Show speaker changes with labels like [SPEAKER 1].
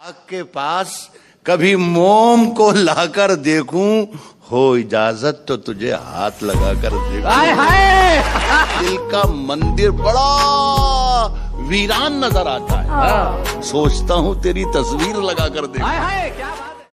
[SPEAKER 1] आग के पास कभी मोम को लाकर देखूँ हो इजाज़त तो तुझे हाथ लगा कर
[SPEAKER 2] हाय हाय!
[SPEAKER 1] दिल का मंदिर बड़ा वीरान नज़र आता है। हाँ। सोचता हूँ तेरी तस्वीर लगाकर देखूँ।
[SPEAKER 2] हाय हाय क्या